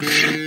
Yeah.